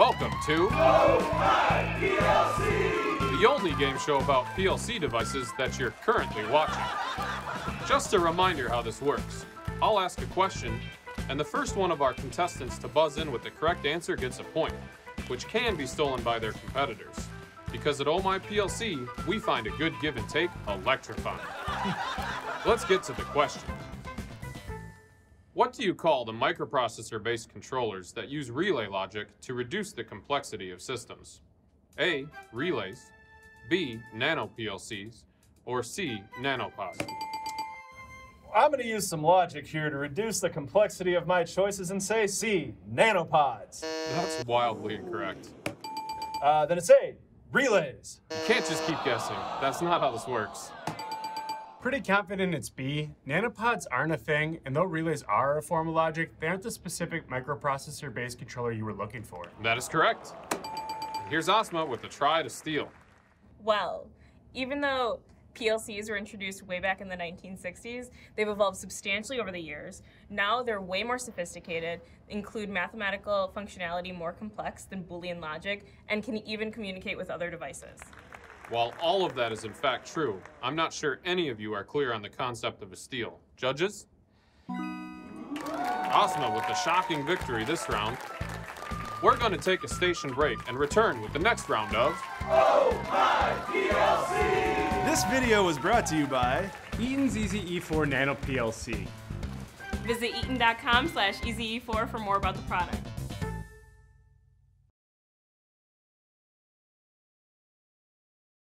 Welcome to PLC, the only game show about PLC devices that you're currently watching. Just a reminder how this works. I'll ask a question, and the first one of our contestants to buzz in with the correct answer gets a point, which can be stolen by their competitors. Because at Oh My PLC, we find a good give and take electrifying. Let's get to the question. What do you call the microprocessor-based controllers that use relay logic to reduce the complexity of systems? A. Relays, B. Nano PLCs, or C. Nanopods? I'm going to use some logic here to reduce the complexity of my choices and say C, nanopods. That's wildly incorrect. Uh, then it's A, relays. You can't just keep guessing. That's not how this works. Pretty confident it's B. Nanopods aren't a thing, and though relays are a form of logic, they aren't the specific microprocessor-based controller you were looking for. That is correct. Here's Asma with a try to steal. Well, even though PLCs were introduced way back in the 1960s, they've evolved substantially over the years. Now they're way more sophisticated, include mathematical functionality more complex than Boolean logic, and can even communicate with other devices. While all of that is in fact true, I'm not sure any of you are clear on the concept of a steal. Judges? Asma with a shocking victory this round. We're going to take a station break and return with the next round of Oh My PLC! This video was brought to you by Eaton's Easy E4 Nano PLC. Visit eaton.com slash easye4 for more about the product.